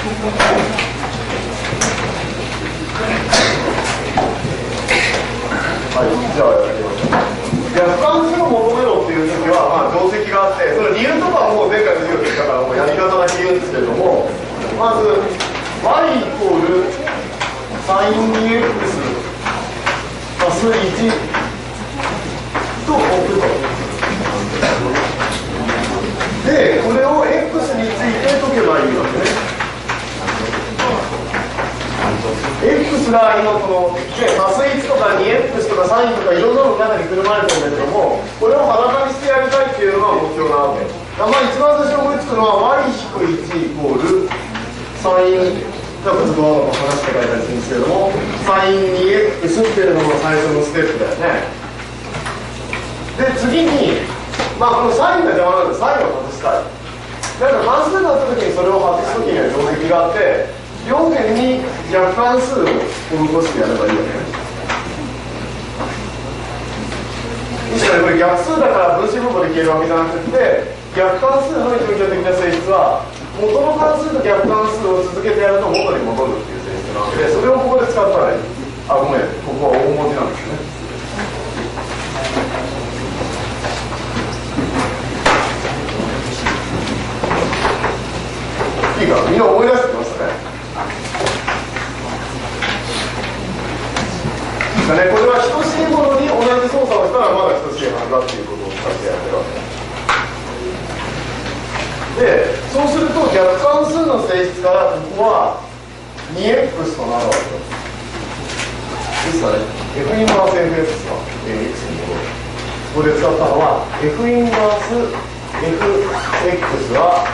はい。じゃあやりましょう逆関数を求めろっていう時は、まあ、定石があってその理由とかはもう前回の授業でしたからもうやり方だけ言うんですけれどもまず y イコール sin2x 足す1と置くこれを x について解けばいいわけね x が今この、ね、足す1とか 2x とか sin とかいろんなの中にくるまれてるんだけどもこれを裸にしてやりたいっていうのが目標なわけまあ一番最初に思いつくのは y-1 イコール sin ちょっとの話して書いたりするんですけれども sin2x っていうのが最初のステップだよねで次にまあこのサインが邪魔なんでサインを外したいだから関数になった時にそれを外す時には定石があって両辺に逆関数を施してやればいいよねむしろこれ逆数だから分子分母で消えるわけじゃなくて逆関数の準拠的な性質は元の関数と逆関数を続けてやると元に戻るっていう性質なわけでそれをここで使ったらいい。あごめんここは大文字なんですね。いいか？みんな思い出してきましたねね。これは等しいものに同じ操作をしたらまだ等しいはずだっていうことを使ってやってるわけでそうすると逆関数の性質からここは 2x となるわけです。からね F インバース FX は x に戻るここで使ったのは F インバース FX は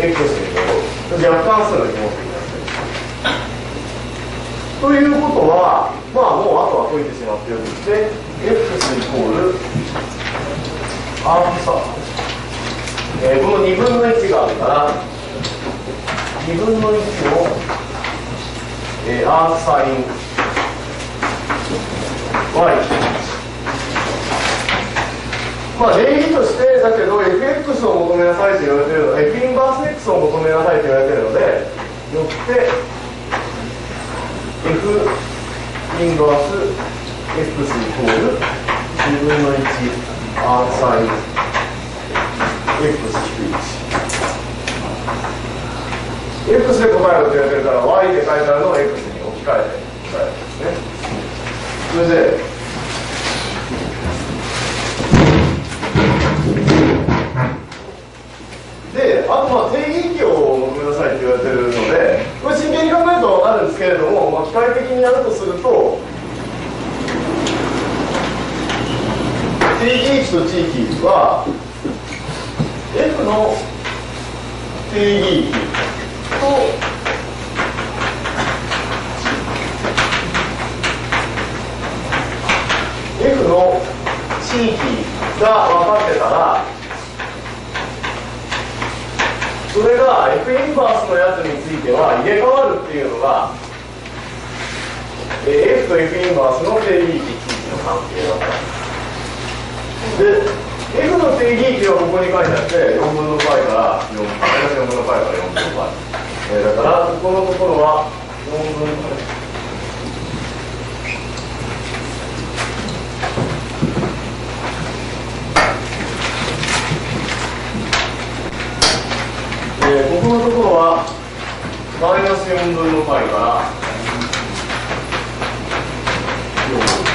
x に戻る。逆関数の疑問点になってということはまあもうあとは解いてしまってよ。くて x イコールアークサえー、この2分の1があるから2分の1を、えー、アークサイン y まあ、定義としてだけど fx を求めなさいと言われてるの f インバース x を求めなさいと言われてるのでよって f インバース x イコール10分の 1r サイン x 引く1 x で答えろって言われてるから y で書いてあるのを x に置き換えて答えるんですね。それであとまあ定義域を求めなさいって言われてるのでこれ真剣に考えると分かるんですけれども、まあ、機械的にやるとすると定義域と地域は F の定義域と F の地域が分かってたらそれが F インバースのやつについては入れ替わるっていうのが、F と F インバースの定義域地域の関係だったでF の定義域はここに書いてあって4分の π から4マイナス4分の π から4分の π、えー、だからここのところは4分の π えー、ここのところはマイナス4分の π からで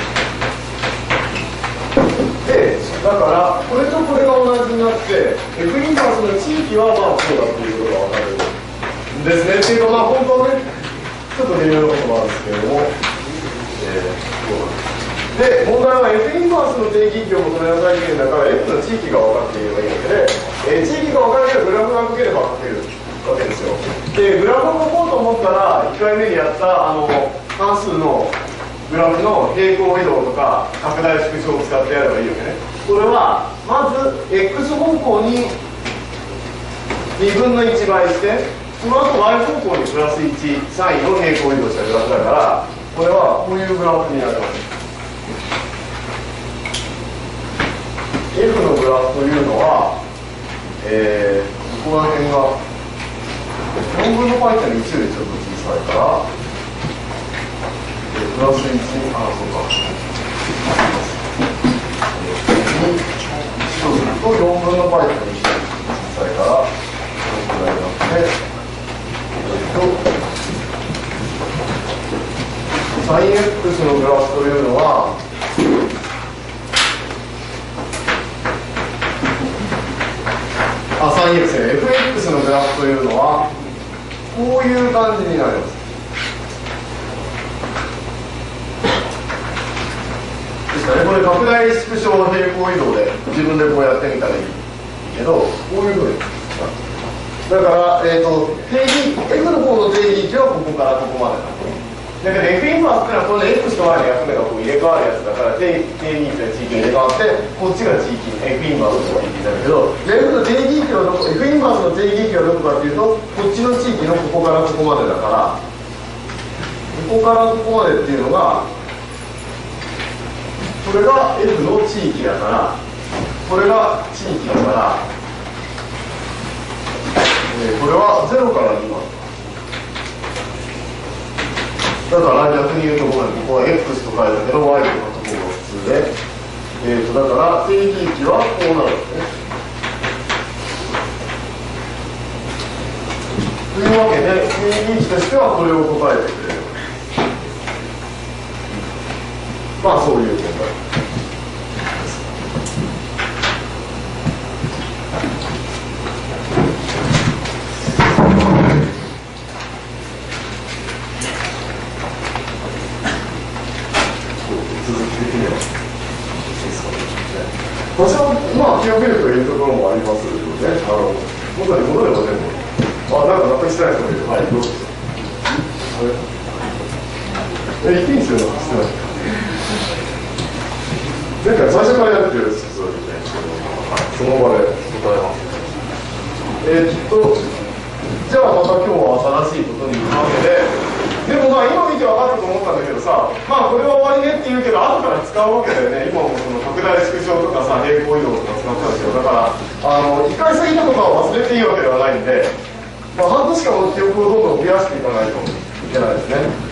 だからこれとこれが同じになって F インバースの地域はまあそうだっていうことが分かるんですね。っていうかまあ本当はねちょっと微妙なこともあるんですけれども、えー、そうで問題は F インバースの定義域を求めなさいっていうんだから F の地域が分かっていればいいわけで、えー、地域が分かるけどグラフが書ければ書けるわけですよ。でグラフを書こうと思ったら1回目にやったあの関数のグラフの平行移動とか拡大縮小を使ってやればいいわけね。これはまず X 方向に2分の1倍してその後 Y 方向にプラス1サインを平行移動したグラフだからこれはこういうグラフになります F のグラフというのは、えー、ここら辺が4分の π っての1よりちょっと小さいからプラス1あそうか。に1とすると4分の π ってのは1より小さいからこのくらい。になってえっとサイン X のグラフというのはあ、サイン X ね FX のグラフというのはこういう感じになりますですからね。これ拡大縮小平行移動で自分でこうやってみたらいいけどこういうふうにだから、えーと、定義 F の方の定義値はここからここまでなだけど F インバースってのはこの X と Y の役目がこう入れ替わるやつだから定定義値は地域に入れ替わってこっちが地域 F インバースの地域だけど F の定義域はどこ F インバースの定義域はどこかっていうとこっちの地域のここからここまでだからここからここまでっていうのがこれが F の地域だからこれが地域だからえー、これは0から2番だから逆に言うところここは X と書いたけど Y とかとこが普通で、えーと、だから定義域はこうなるんですね。というわけで定義域としてはこれを答えてくれるまあそういう問題多少まあ気をつけるというところもありますよね。あの元に戻ればでもあなんか納得してない人もいるはいどうぞ。え言っていいんですよしてない。前回最初からやってる説明でその場で答えますえー、っとじゃあまた今日は新しいことに行くわけで。でもまあ今見て分かったと思ったんだけどさまあこれは終わりねって言うけど後から使うわけだよね。今もその拡大縮小とかさ平行移動とか使ってたんですよだからあの一回過ぎたことは忘れていいわけではないんで、まあ、半年間の記憶をどんどん増やしていかないといけないですね。